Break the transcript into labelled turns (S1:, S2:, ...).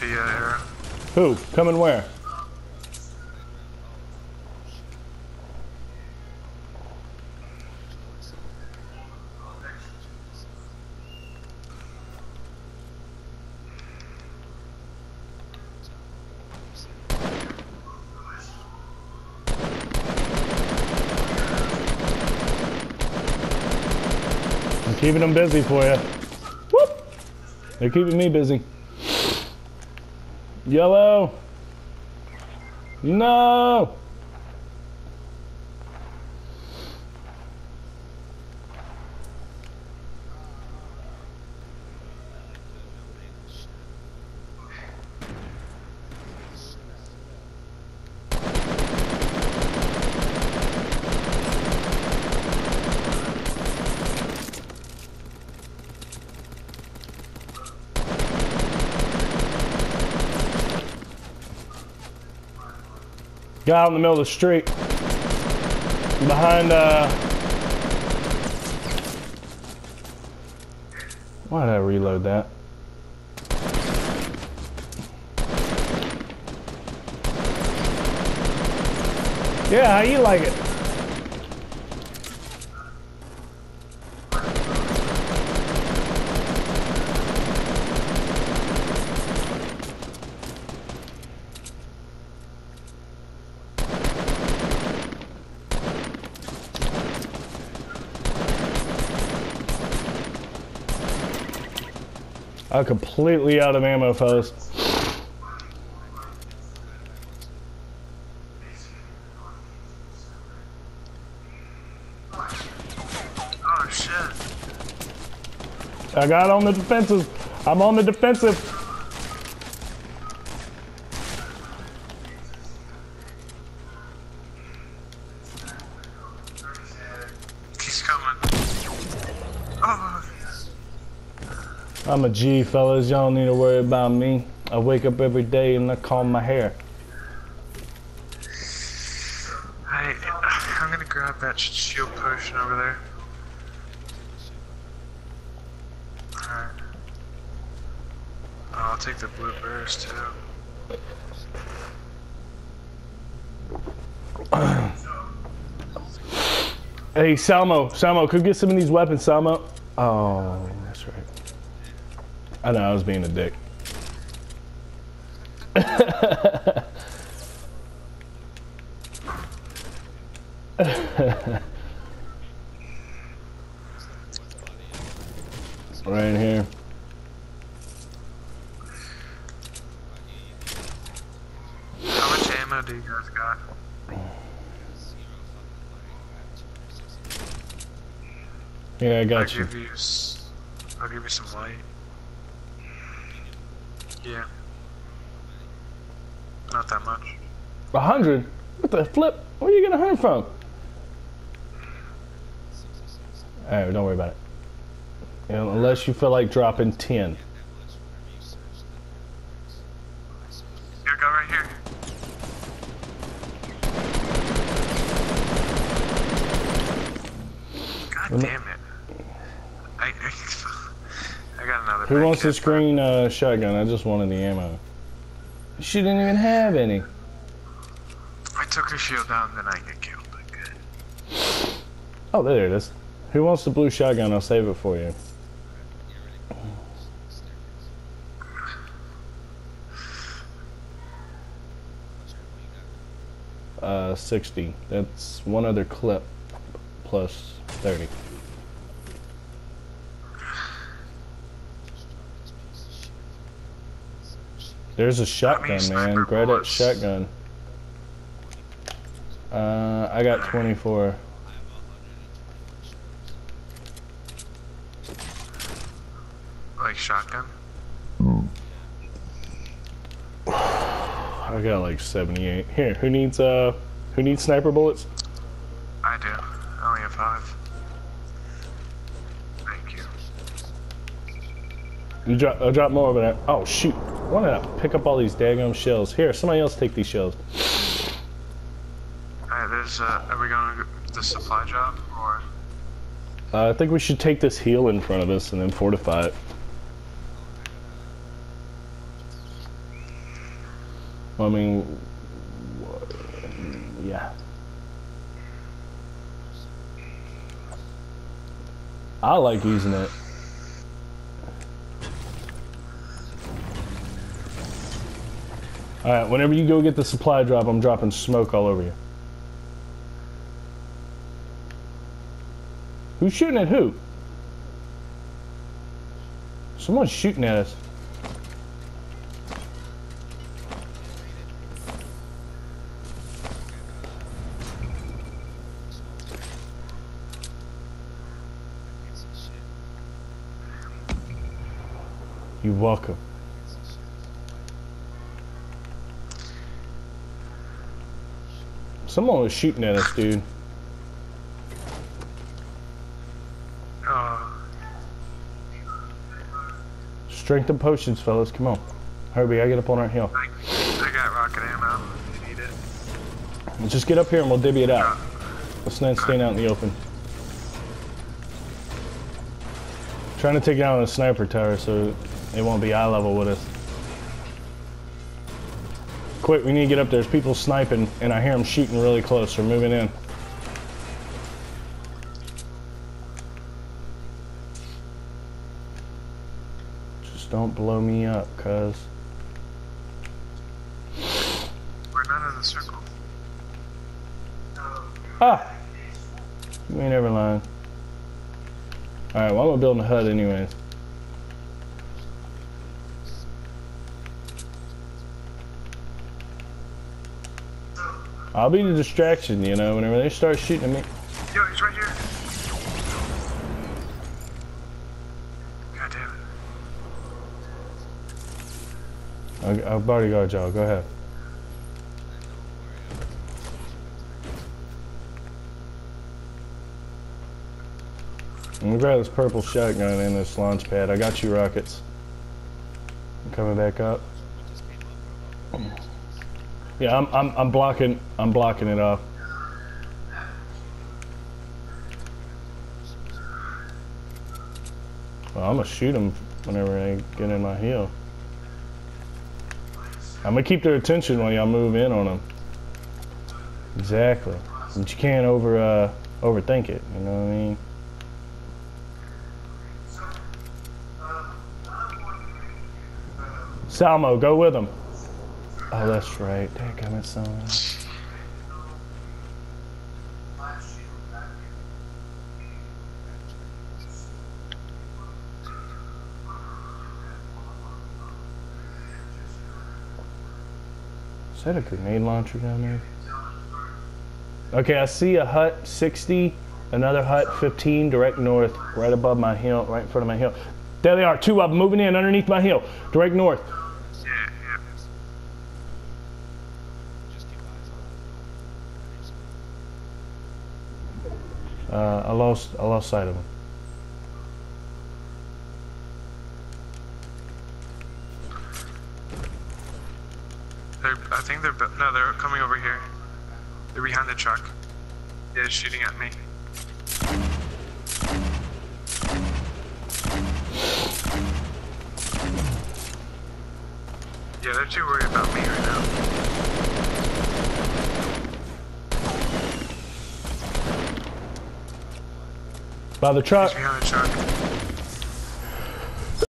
S1: to you.
S2: Who? Coming where? Keeping them busy for you. Whoop! They're keeping me busy. Yellow. No. Guy out in the middle of the street. Behind, uh... Why did I reload that? Yeah, how you like it? I'm completely out of ammo, fellas.
S1: Oh shit.
S2: I got on the defensive. I'm on the defensive.
S1: He's coming. Oh,
S2: I'm a G, fellas. Y'all don't need to worry about me. I wake up every day and I comb my hair.
S1: I, I'm gonna grab that shield potion over there. Alright. Oh, I'll take the blue burst too.
S2: Hey, Salmo, Salmo, could get some of these weapons, Salmo. Oh, that's right. I know I was being a dick. right here.
S1: How much ammo do you guys got?
S2: Yeah, I
S1: I'll
S2: got you.
S1: give you. I'll give you some light. Yeah. Not that much.
S2: A hundred? What the flip? Where you get a hundred from? Alright, don't worry about it. You know, unless you feel like dropping ten.
S1: Here, go right here. God damn it. I, I got another
S2: Who wants this green uh, shotgun? I just wanted the ammo. She didn't even have any.
S1: I took her shield down, then I get killed. Good.
S2: Oh, there it is. Who wants the blue shotgun? I'll save it for you. Uh, 60. That's one other clip plus 30. There's a shotgun, man. Grab that shotgun. Uh, I got 24.
S1: Like shotgun?
S2: I got like 78. Here, who needs uh, who needs sniper bullets?
S1: I do. I only have five. Thank you.
S2: You drop, uh, drop more over there. Oh shoot! Why did I pick up all these daggum shells? Here, somebody else take these shells.
S1: Alright, there's, uh, are we going to the supply drop, or?
S2: Uh, I think we should take this heel in front of us and then fortify it. I mean, yeah. I like using it. All right, whenever you go get the supply drop, I'm dropping smoke all over you. Who's shooting at who? Someone's shooting at us. You're welcome. Someone was shooting at us, dude. Strength and potions, fellas. Come on. Herbie, I get up on our hill.
S1: I, I got rocket ammo if you need it.
S2: Let's just get up here and we'll divvy it out. Let's not stand out in the open. Trying to take it out on a sniper tower so it won't be eye level with us. Quick, we need to get up there. There's people sniping and I hear them shooting really close. They're moving in. Just don't blow me up, cuz.
S1: We're not in the circle.
S2: Ah! You ain't ever lying. Alright, well, I'm gonna build a hut anyways. I'll be the distraction, you know, whenever they start shooting at me.
S1: Yo, he's right here. God damn it.
S2: I- I've already got y'all, go ahead. I'm gonna grab this purple shotgun in this launch pad. I got you, rockets. I'm coming back up. Yeah, I'm, I'm, I'm blocking, I'm blocking it off. Well, I'm gonna shoot them whenever they get in my heel. I'm gonna keep their attention while y'all move in on them. Exactly. But you can't over uh, overthink it. You know what I mean? Salmo, go with them. Oh, that's right. Damn it, Salmo. Is that a grenade launcher down there? Okay, I see a hut 60, another hut 15, direct north, right above my hill, right in front of my hill. There they are, two of them moving in underneath my hill, direct north.
S1: Yeah, yeah.
S2: Uh, I lost, I lost sight of them.
S1: They're, I think they're, no, they're coming over here. They're behind the truck. Yeah, shooting at me. Yeah, they're too worried about me right now.
S2: By the truck.
S1: The truck.